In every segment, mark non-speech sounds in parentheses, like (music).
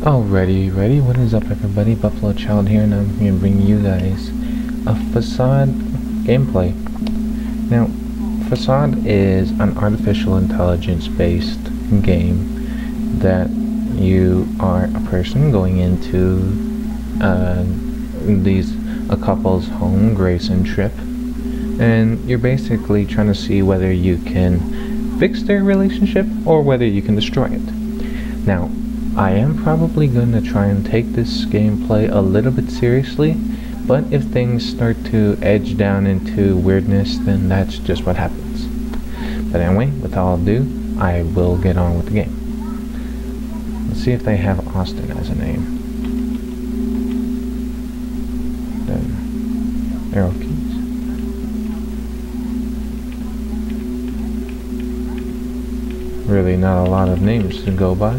Alrighty, ready? What is up everybody? Buffalo Child here and I'm going to bring you guys a Facade gameplay. Now, Facade is an artificial intelligence based game that you are a person going into uh, these a couple's home, Grace and Trip, and you're basically trying to see whether you can fix their relationship or whether you can destroy it. Now, I am probably going to try and take this gameplay a little bit seriously, but if things start to edge down into weirdness, then that's just what happens. But anyway, with all ado, I will get on with the game. Let's see if they have Austin as a name. Then, arrow keys. Really not a lot of names to go by.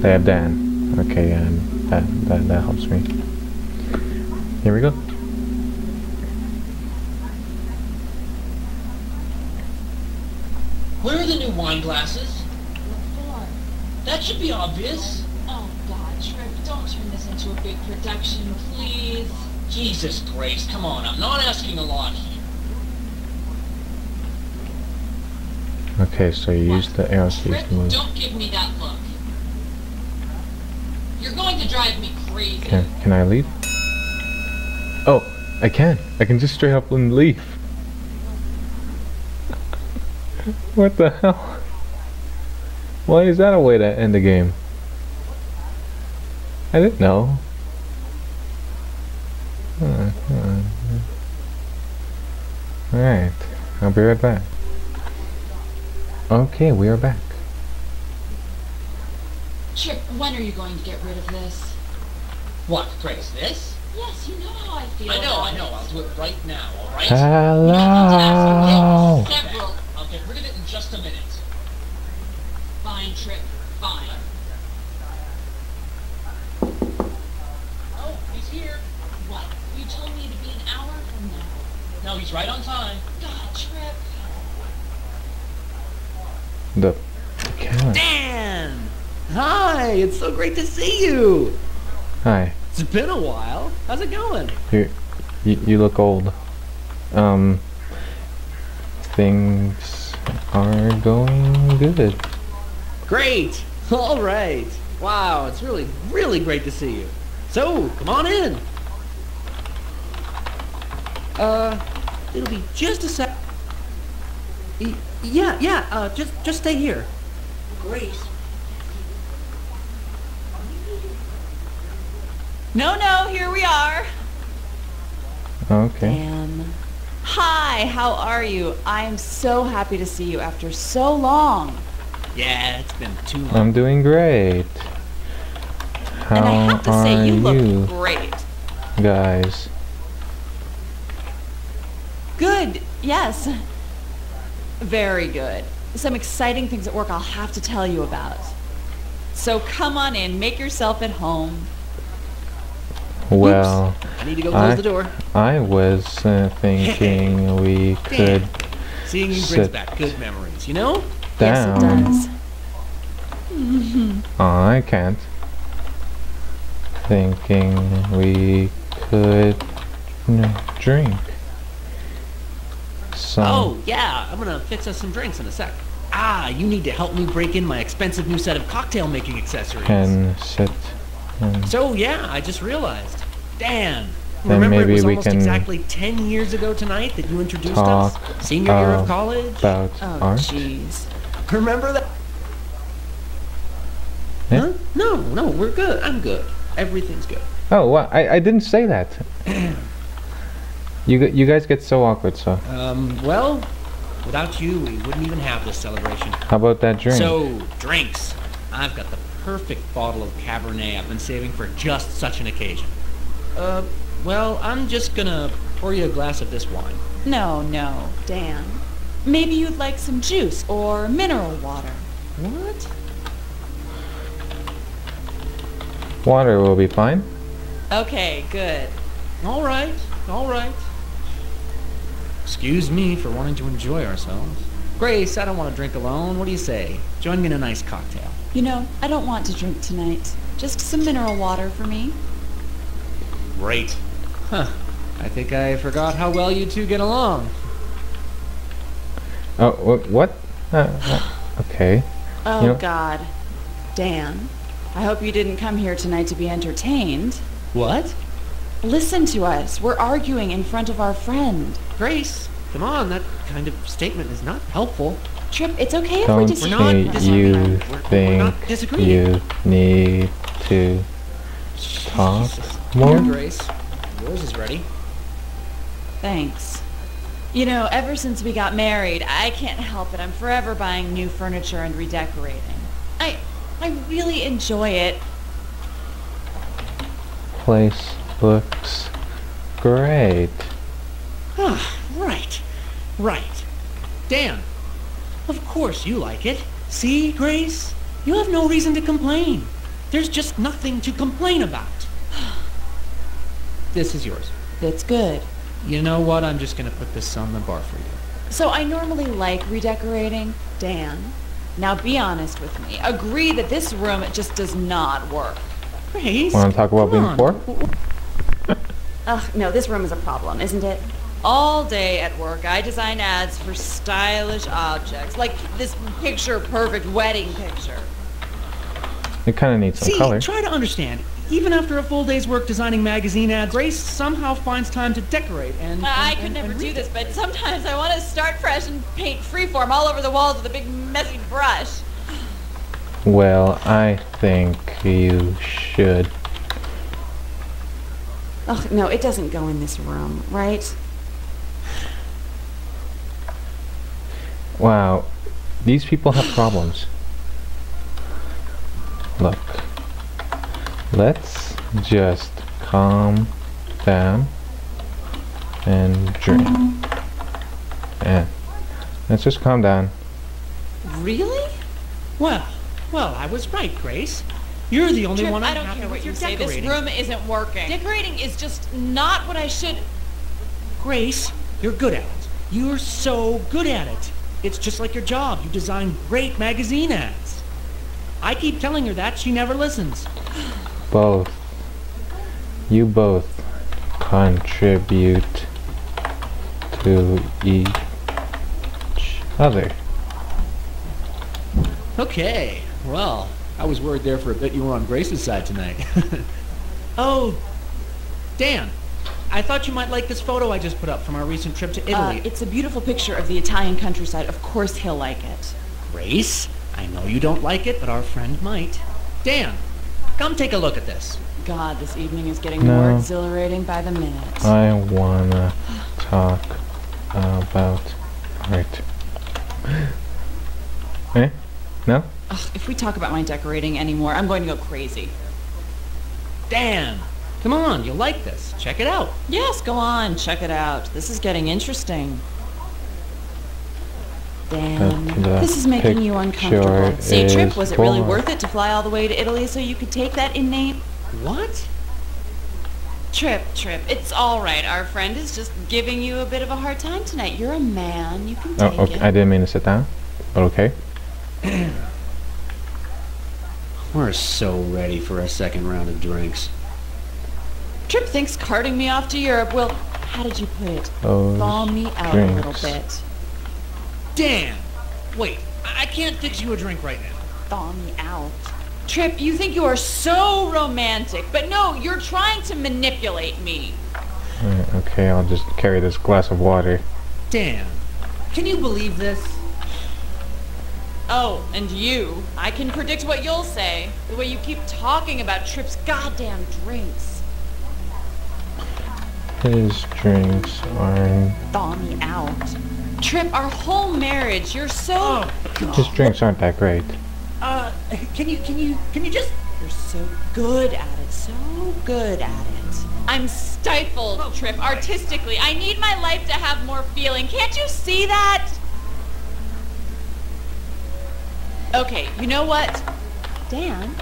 They have Dan. Okay, um, that, that, that helps me. Here we go. Where are the new wine glasses? What That should be obvious. Oh God, Trip, don't turn this into a big production, please. Jesus Grace, come on, I'm not asking a lot here. Okay, so you use the arrow keys Trip, to move. don't give me that look. You're going to drive me crazy. Can, can I leave? Oh, I can. I can just straight up and leave. what the hell? Why is that a way to end the game? I didn't know. Uh, uh, Alright, I'll be right back. Okay, we are back. Trip, when are you going to get rid of this? What, Grace, this? Yes, you know how I feel. I know, about I know, it. I'll do it right now, alright? Hello! Several. I'll get rid of it in just a minute. Fine, Trip. Fine. Oh, he's here. What? You told me to be an hour from now. No, he's right on time. God, Trip. The camera. Dan! Hi, it's so great to see you. Hi. It's been a while. How's it going? You, you, you look old. Um, things are going good. Great. (laughs) All right. Wow, it's really, really great to see you. So, come on in. Uh, it'll be just a sec. Yeah, yeah. Uh, just, just stay here. Grace. No, no, here we are. Okay. Dan. Hi, how are you? I'm so happy to see you after so long. Yeah, it's been too long. I'm doing great. How and I have to are say, you look great. guys? Good, yes. Very good. Some exciting things at work I'll have to tell you about. So come on in, make yourself at home. Well, I need to go close I- the door. I was uh, thinking (laughs) we could Seeing you brings sit back good memories, you know? down. Yes, it does. Oh, I can't. Thinking we could drink. Some Oh, yeah, I'm gonna fix us some drinks in a sec. Ah, you need to help me break in my expensive new set of cocktail making accessories. can sit. And So, yeah, I just realized. Dan, Then remember maybe it was we almost can exactly 10 years ago tonight that you introduced talk us? Senior year of college? about Oh, jeez. Remember that? Yeah. Huh? No, no, we're good. I'm good. Everything's good. Oh, well, I, I didn't say that. (clears throat) you g- you guys get so awkward. So Um, well, without you, we wouldn't even have this celebration. how about that drink? So, drinks. I've got the perfect bottle of Cabernet I've been saving for just such an occasion. Uh, well, I'm just gonna pour you a glass of this wine. No, no, Dan. Maybe you'd like some juice or mineral water. What? Water will be fine. Okay, good. All right, all right. Excuse me for wanting to enjoy ourselves. Grace, I don't want to drink alone. What do you say? Join me in a nice cocktail. You know, I don't want to drink tonight. Just some mineral water for me. Great. Huh. I think I forgot how well you two get along. Oh, wh- what? Uh, uh, okay. Oh, You know- God. Dan, I hope you didn't come here tonight to be entertained. What? Listen to us. We're arguing in front of our friend. Grace, come on. That kind of statement is not helpful. Trip, it's okay if we Don't disagree. not think disagreeing. you We're- we're think not disagreeing. you need to talk Jesus. more? Here, Grace. Yours is ready. Thanks. You know, ever since we got married, I can't help it. I'm forever buying new furniture and redecorating. I I really enjoy it. Place looks great. Ah, right. Right. Dan, of course you like it. See, Grace? You have no reason to complain. There's just nothing to complain about. (sighs) This is yours. That's good. You know what? I'm just gonna put this on the bar for you. So I normally like redecorating. Dan, now be honest with me. Agree that this room just does not work. Grace. Want to talk about being on. poor? (laughs) Ugh, no, this room is a problem, isn't it? All day at work, I design ads for stylish objects, like this picture-perfect wedding picture. It kind of needs some See, color. try to understand. Even after a full day's work designing magazine ads, Grace somehow finds time to decorate and. I and- could and- never and do this, but sometimes I want to start fresh and paint freeform all over the walls with a big messy brush. Well, I think you should. Ugh, no, it doesn't go in this room, right? Wow, these people have problems. Look, let's just calm down and drink. Yeah, let's just calm down. Really? Well, well, I was right, Grace. You're the only Trip, one I I'm don't care what you your say. This room isn't working. Decorating is just not what I should. Grace, you're good at it. You're so good at it. It's just like your job. You design great magazine ads. I keep telling her that. She never listens. Both. You both contribute to each other. Okay. Well, I was worried there for a bit you were on Grace's side tonight. (laughs) oh, Dan. I thought you might like this photo I just put up from our recent trip to Uh, Italy. it's a beautiful picture of the Italian countryside. Of course he'll like it. Grace, I know you don't like it, but our friend might. Dan, come take a look at this. God, this evening is getting No. more exhilarating by the minute. I wanna talk about art. (sighs) eh? No? Ugh, if we talk about my decorating anymore, I'm going to go crazy. Dan, come on, you'll like this. Check it out. Yes, go on, check it out. This is getting interesting. Dan, the this is making you uncomfortable. picture See, Trip, was it really worth it to fly all the way to Italy so you could take that in name? What? Trip, Trip, it's all right. Our friend is just giving you a bit of a hard time tonight. You're a man. You can Oh, take okay. it. I didn't mean to sit down. But okay. (clears throat) We're so ready for a second round of drinks. Trip thinks carting me off to Europe will, how did you put it? Oh, Those Thaw me out a little bit. Damn! Wait, I I can't fix you a drink right now. Thaw me out. Trip, you think you are so romantic, but no, you're trying to manipulate me. Alright, okay, I'll just carry this glass of water. Damn. can you believe this? Oh, and you. I can predict what you'll say. The way you keep talking about Trip's goddamn drinks. His drinks aren't. Thaw me out. Trip, our whole marriage, you're so... Oh, His drinks aren't that great. uh, can you, can you, can you just... You're so good at it, so good at it. I'm stifled, Trip, artistically. I need my life to have more feeling. Can't you see that? Okay, you know what? Dan,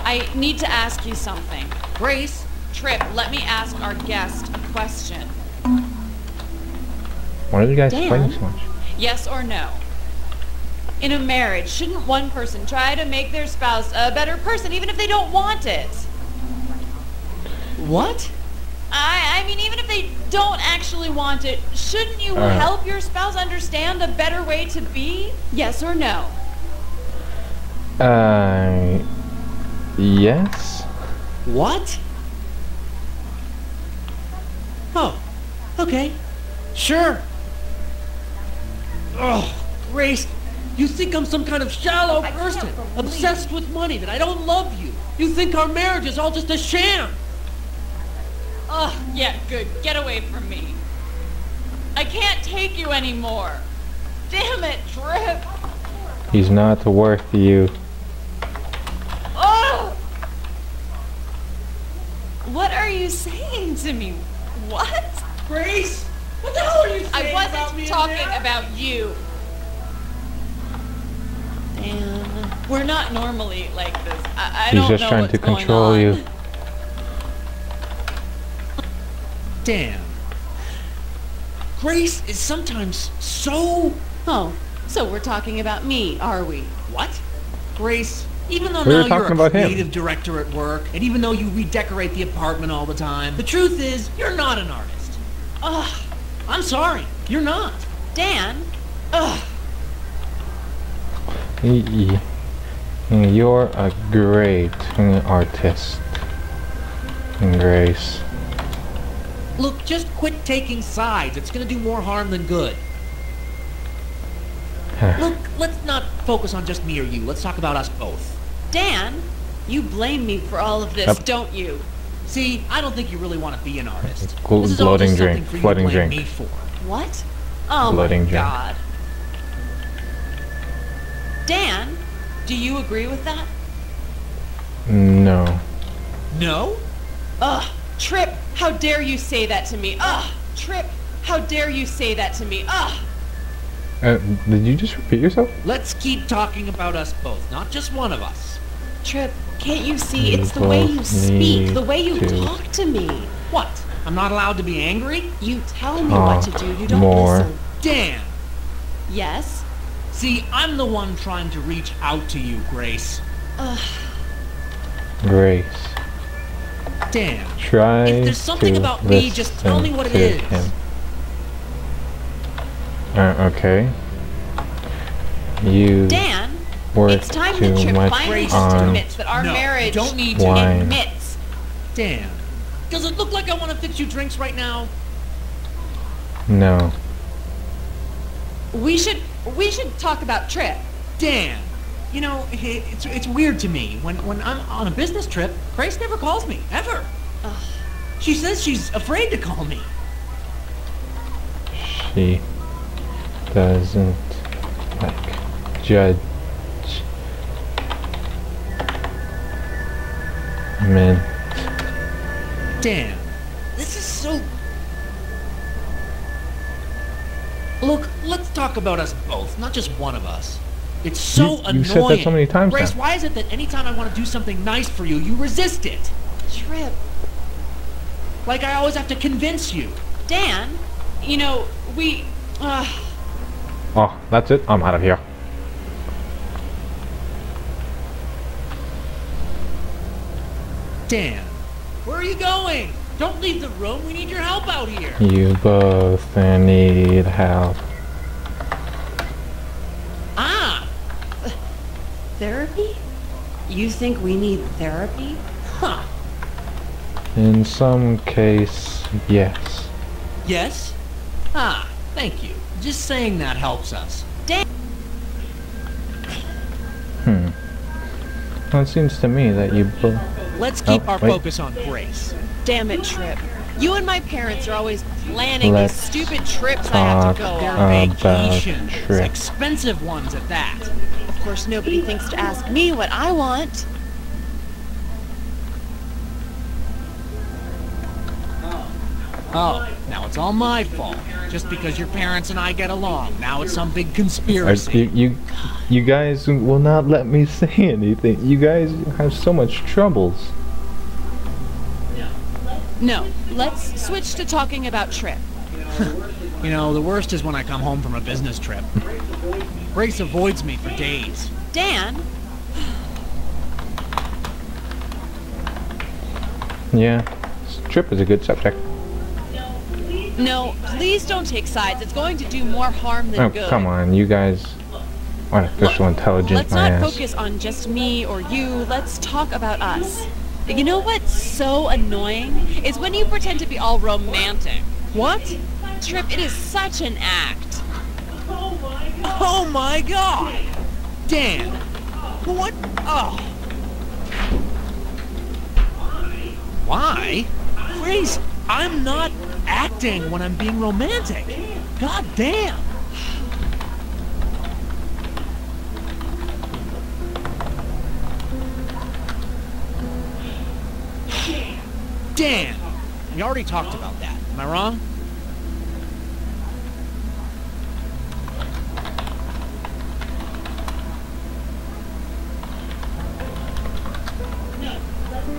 I need to ask you something. Grace, Trip, let me ask our guest a question. Why are you guys Dan? fighting so much? Yes or no? In a marriage, shouldn't one person try to make their spouse a better person even if they don't want it? What? I, I mean, even if they don't actually want it, shouldn't you Uh. help your spouse understand a better way to be? Yes or no? Uh, yes. What? Oh, okay. Sure. Oh, Grace, you think I'm some kind of shallow person, obsessed with money, that I don't love you. You think our marriage is all just a sham. Oh, yeah, good. Get away from me. I can't take you anymore. Damn it, Trip. He's not worth you. Ugh! What are you saying to me? What? Grace, what the hell are you saying I wasn't in talking about you. Dan, we're not normally like this. I, I He's don't just trying what's to control you. Damn. Grace is sometimes so... Oh, so we're talking about me, are we? What? Grace, even though We now you're a about him. creative director at work, and even though you redecorate the apartment all the time, the truth is, you're not an artist. Ugh, I'm sorry, you're not. Dan, Ugh, You're a great artist, Grace. look, just quit taking sides. It's gonna do more harm than good. Look, let's not focus on just me or you. Let's talk about us both. Dan, you blame me for all of this, Yep. don't you? See, I don't think you really want to be an artist. Gl- this is all bloating just something drink, for you to blame drink. me for. What? Oh Blooding my drink. god. Dan, do you agree with that? No. No? Ugh, Trip, how dare you say that to me? Ugh, Trip, how dare you say that to me? Ugh. Uh, did you just repeat yourself? Let's keep talking about us both, not just one of us. Trip, can't you see? You It's the way you speak, the way you to- talk to me. What? I'm not allowed to be angry? You tell me what to do, you don't more. listen. Damn! Yes? See, I'm the one trying to reach out to you, Grace. Ugh, Grace. Damn. Try If there's something to about me, just tell me listen what it to is. him. Uh, okay. You Dan, work it's time too that Trip much finally on admits that our no, marriage don't need to. Wine. admits. Dan. Does it look like I want to fix you drinks right now? no. We should we should talk about Trip. Dan. You know, i- it's, it's weird to me. When, when I'm on a business trip, Grace never calls me, ever. Ugh. She says she's afraid to call me. She doesn't like judge men. Dan, this is so... Look, let's talk about us both, not just one of us. It's so You- annoying. you said that so many times Grace, now. why is it that anytime I want to do something nice for you, you resist it? Trip. Like I always have to convince you. Dan, you know, we uh Oh, that's it. I'm out of here. Dan, where are you going? Don't leave the room. We need your help out here. You both need help. Ah, therapy? You think we need therapy? huh. In some case, yes. Yes? Ah, thank you. Just saying that helps us. Damn. Hmm. Well, it seems to me that you both. Let's keep Oh, our wait. focus on Grace. Damn it, Trip. You and my parents are always planning Let's these stupid trips I have to go on. vacations. Expensive ones at that. Of course, nobody thinks to ask me what I want. Oh, now it's all my fault. Just because your parents and I get along. Now it's some big conspiracy. you, you, you guys will not let me (laughs) say anything. You guys have so much troubles. No, let's switch to talking about Trip. (laughs) You know, the worst is when I come home from a business trip. Grace avoids me for days. Dan, Yeah. Trip is a good subject. No, please don't take sides. It's going to do more harm than Oh, good. come on, you guys. Artificial intelligence, Let's my not ass. focus on just me or you. Let's talk about us. You know what's so annoying is when you pretend to be all romantic. What? Trip, it is such an act. Oh my god! Oh my god. Damn. What? Oh. Why? Grace, I'm not acting when I'm being romantic. God damn! Dan! We already talked about that. Am I wrong?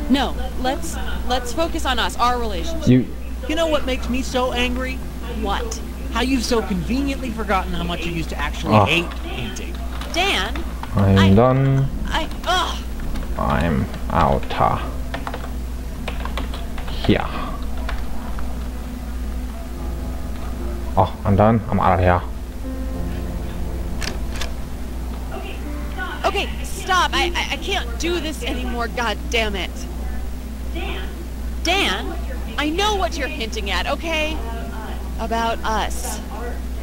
No, let's let's focus on us, our relationship. You. You know what makes me so angry? What? How you've so conveniently forgotten how much you used to actually Ah. hate painting. Dan, I'm I- done. I ugh. I'm out. Here. Oh, I'm done. I'm out of here. Okay, stop. I, I I can't do this anymore. God damn it. Dan? Dan, I know what you're hinting at, okay? About us.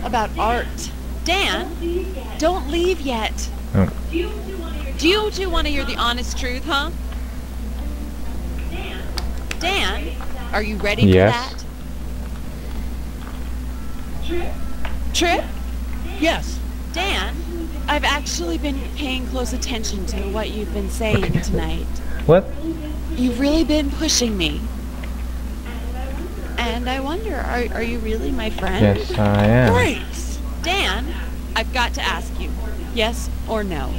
About art. Dan, don't leave yet. Oh, Do you two want to hear the honest truth, huh? Dan, are you ready Yes. for that? Trip? Trip? Yes. Dan, I've actually been paying close attention to what you've been saying Okay. tonight. what? You've really been pushing me. And I wonder, are, are you really my friend? Yes, I am. Grace! Dan, I've got to ask you, yes or no?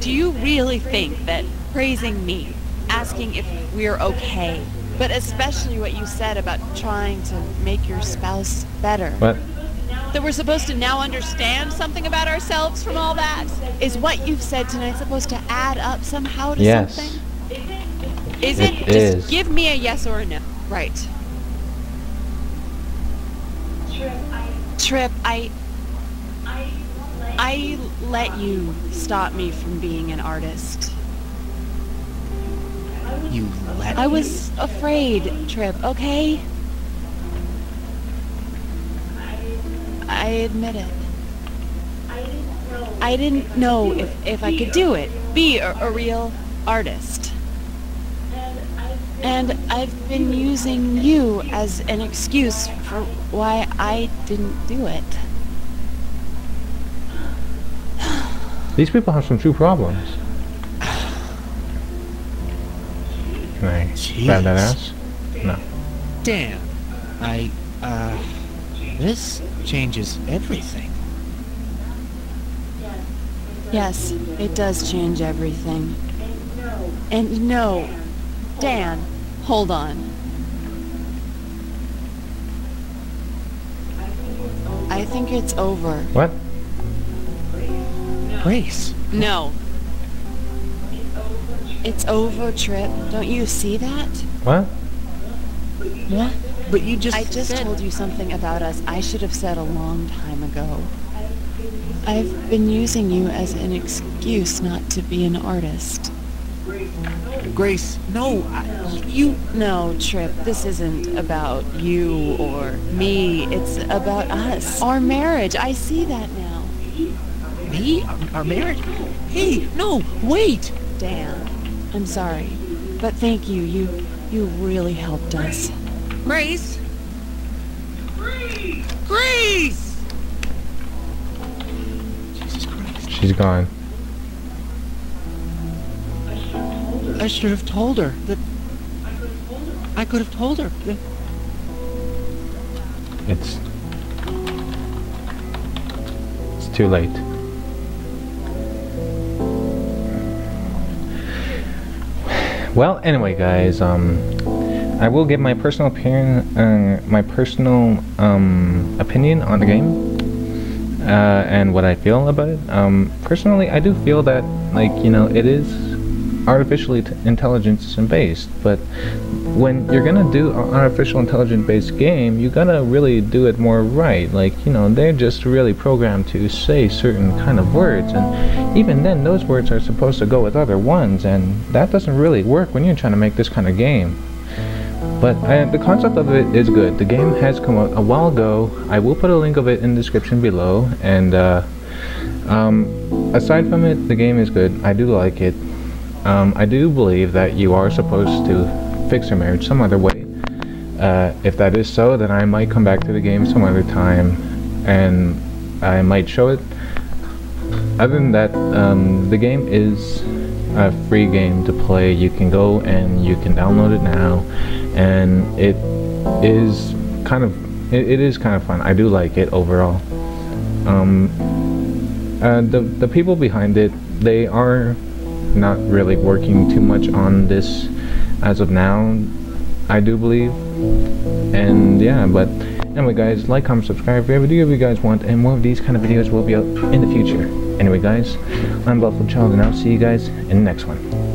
Do you really think that praising me, asking if we're okay, but especially what you said about trying to make your spouse better, What? that we're supposed to now understand something about ourselves from all that? Is what you've said tonight supposed to add up somehow to Yes. something? Is It is. Just give me a yes or a no. Right. Trip, I I let you stop me from being an artist. You let I was afraid, Trip, okay? I admit it. I didn't know if, if I could do it, be a, a real artist. And I've been using you as an excuse for why I didn't do it. These people have some true problems. Can I grab that ass? No. Dan, I, uh, this changes everything. Yes, it does change everything. And no, Dan, hold on. I think it's over. What? Grace, No. It's over, Trip. Don't you see that? What? what? But you just I just said- told you something about us I should have said a long time ago. I've been using you as an excuse not to be an artist. Grace, no, I, you, No, Trip, this isn't about you or me. It's about us. Our marriage. I see that now. me, our, our marriage? Hey, no, wait! Dan, I'm sorry. But thank you. You you really helped us. Grace! Grace! Jesus Christ. She's gone. I should have told her that. I could have told her that. It's. It's too late. Well, anyway, guys, um, I will give my personal opinion, uh, my personal um, opinion on the game uh, and what I feel about it. Um, personally, I do feel that, like you know, it is artificially t- intelligence based, but when you're gonna do an artificial intelligence based game, you gotta really do it more right. Like you know, they're just really programmed to say certain kind of words, and even then, those words are supposed to go with other ones, and that doesn't really work when you're trying to make this kind of game. But uh, the concept of it is good. The game has come out a while ago. I will put a link of it in the description below. And uh, um, aside from it, the game is good. I do like it. Um, I do believe that you are supposed to fix your marriage some other way. Uh, if that is so, then I might come back to the game some other time, and I might show it. Other than that, um, the game is a free game to play. You can go and you can download it now, and it is kind of it, it is kind of fun. I do like it overall. Um, uh, the the people behind it, they are not really working too much on this as of now. I do believe, and yeah, but anyway, guys, like, comment, subscribe for every video you guys want, and more of these kind of videos will be out in the future. Anyway, guys, I'm Buffalo Child, and I'll see you guys in the next one.